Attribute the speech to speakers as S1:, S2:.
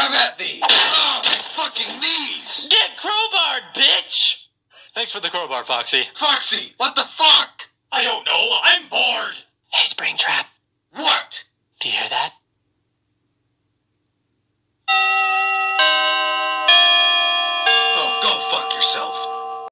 S1: I'm at thee. Oh, fucking knees.
S2: Get crowbarred, bitch! Thanks for the crowbar, Foxy.
S1: Foxy, what the fuck?
S2: I don't know. I'm bored. Hey, Springtrap.